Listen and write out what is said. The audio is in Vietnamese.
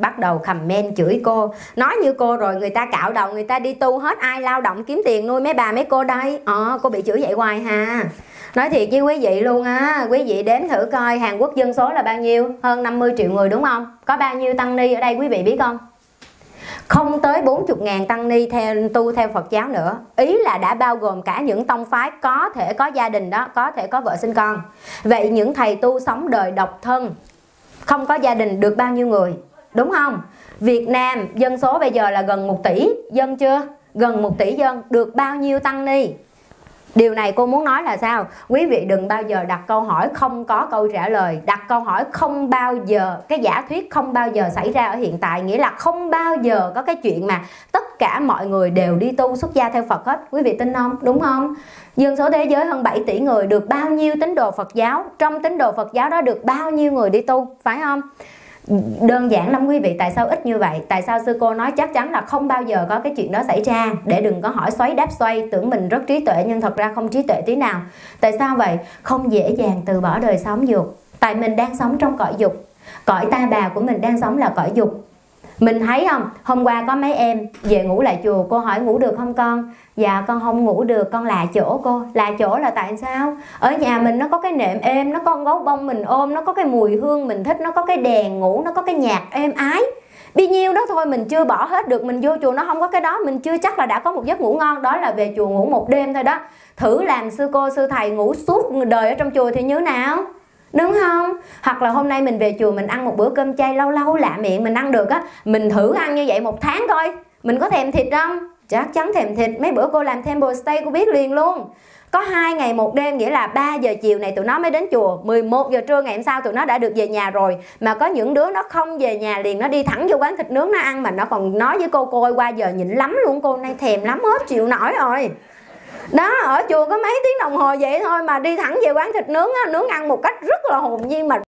bắt đầu comment chửi cô. Nói như cô rồi, người ta cạo đầu, người ta đi tu hết, ai lao động kiếm tiền nuôi mấy bà, mấy cô đây? Ờ cô bị chửi vậy hoài ha nói thiệt với quý vị luôn á, quý vị đếm thử coi Hàn Quốc dân số là bao nhiêu? Hơn 50 triệu người đúng không? Có bao nhiêu tăng ni ở đây quý vị biết không? Không tới 40 ngàn tăng ni theo, tu theo Phật giáo nữa. Ý là đã bao gồm cả những tông phái có thể có gia đình đó, có thể có vợ sinh con. Vậy những thầy tu sống đời độc thân, không có gia đình được bao nhiêu người? Đúng không Việt Nam, dân số bây giờ là gần 1 tỷ dân chưa gần 1 tỷ dân, được bao nhiêu tăng ni Điều này cô muốn nói là sao? Quý vị đừng bao giờ đặt câu hỏi không có câu trả lời Đặt câu hỏi không bao giờ, Cái giả thuyết không bao giờ xảy ra ở hiện tại, Nghĩa là không bao giờ có cái chuyện mà Tất cả mọi người đều đi tu xuất gia theo Phật hết Quý vị tin không? Đúng không? Dân số thế giới hơn 7 tỷ người, Được bao nhiêu tín đồ Phật giáo Trong tín đồ Phật giáo đó được bao nhiêu người đi tu, Phải không? Đơn giản lắm quý vị, tại sao ít như vậy? Tại sao sư cô nói chắc chắn là không bao giờ có cái chuyện đó xảy ra? Để đừng có hỏi xoáy đáp xoay, tưởng mình rất trí tuệ nhưng thật ra không trí tuệ tí nào. Tại sao vậy? Không dễ dàng từ bỏ đời sống dục. Tại mình đang sống trong cõi dục. Cõi ta bà của mình đang sống là cõi dục mình thấy không? Hôm qua có mấy em về ngủ lại chùa, cô hỏi ngủ được không con? Dạ con không ngủ được, con là chỗ cô. Là chỗ là tại sao? Ở nhà mình nó có cái nệm êm, nó có con gấu bông mình ôm, nó có cái mùi hương mình thích, nó có cái đèn ngủ, nó có cái nhạc êm ái. Bao nhiêu đó thôi, mình chưa bỏ hết được, Mình vô chùa nó không có cái đó, Mình chưa chắc là đã có một giấc ngủ ngon. Đó là về chùa ngủ một đêm thôi đó. Thử làm sư cô, sư thầy ngủ suốt đời ở trong chùa thì như nào? Đúng không? Hoặc là hôm nay mình về chùa mình ăn một bữa cơm chay lâu lâu, lạ miệng mình ăn được á, mình thử ăn như vậy một tháng coi mình có thèm thịt không? Chắc chắn thèm thịt. Mấy bữa cô làm temple stay cô biết liền luôn. Có hai ngày một đêm, nghĩa là 3 giờ chiều này tụi nó mới đến chùa. 11 giờ trưa ngày hôm sau tụi nó đã được về nhà rồi. Mà có những đứa nó không về nhà liền, nó đi thẳng vô quán thịt nướng nó ăn mà nó còn nói với cô cô ơi, qua giờ nhịn lắm luôn, cô nay thèm lắm hết chịu nổi rồi đó, ở chùa có mấy tiếng đồng hồ vậy thôi mà đi thẳng về quán thịt nướng á, nướng ăn một cách rất là hồn nhiên mà